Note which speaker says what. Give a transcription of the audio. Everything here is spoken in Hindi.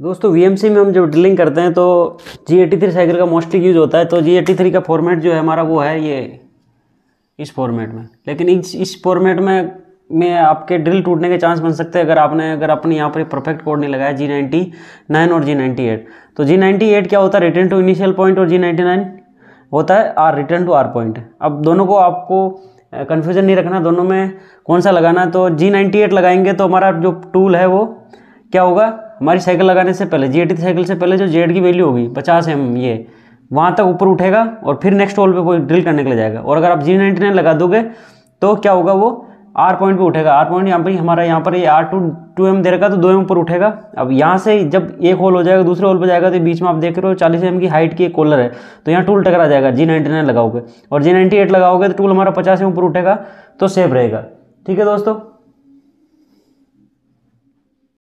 Speaker 1: दोस्तों वीएमसी में हम जब ड्रिलिंग करते हैं तो जी एटी थ्री साइकिल का मोस्टली यूज़ होता है तो जी एटी थ्री का फॉर्मेट जो है हमारा वो है ये, इस फॉर्मेट में। लेकिन इस इस फॉर्मेट में में आपके ड्रिल टूटने के चांस बन सकते हैं अगर आपने, अगर अपने यहाँ पर परफेक्ट कोड नहीं लगाया जी नाइन्टी नाइन और जी नाइन्टी एट तो जी नाइन्टी एट क्या होता है? रिटर्न टू इनिशियल पॉइंट और जी नाइन्टी नाइन होता है R return to R point अब दोनों को आपको कन्फ्यूज़न नहीं रखना, दोनों में कौन सा लगाना तो जी नाइन्टी एट लगाएँगे तो हमारा जो टूल है वो क्या होगा? हमारी साइकिल लगाने से पहले जी साइकिल से पहले जो जेड की वैल्यू होगी, पचास एम ये, वहाँ तक ऊपर उठेगा और फिर नेक्स्ट होल पे कोई ड्रिल करने के लिए जाएगा। और अगर आप जी नाइन्टी नाइन लगा दोगे तो क्या होगा वो? आर पॉइंट पे उठेगा। आर पॉइंट यहाँ पर हमारा यहाँ पर ये आर टू टू एम दे रखा तो दो एम ऊपर उठेगा। अब यहाँ से जब एक होल हो जाएगा, दूसरे होल पर जाएगा तो बीच में आप देख रहे हो, चालीस एम की हाइट की एक कॉलर है। तो यहाँ टूल टकरा जाएगा जी नाइन्टी नाइन लगाओगे। और जी नाइन्टी एट लगाओगे तो टूल हमारा पचास एम ऊपर उठेगा तो सेफ़ रहेगा। ठीक है दोस्तों?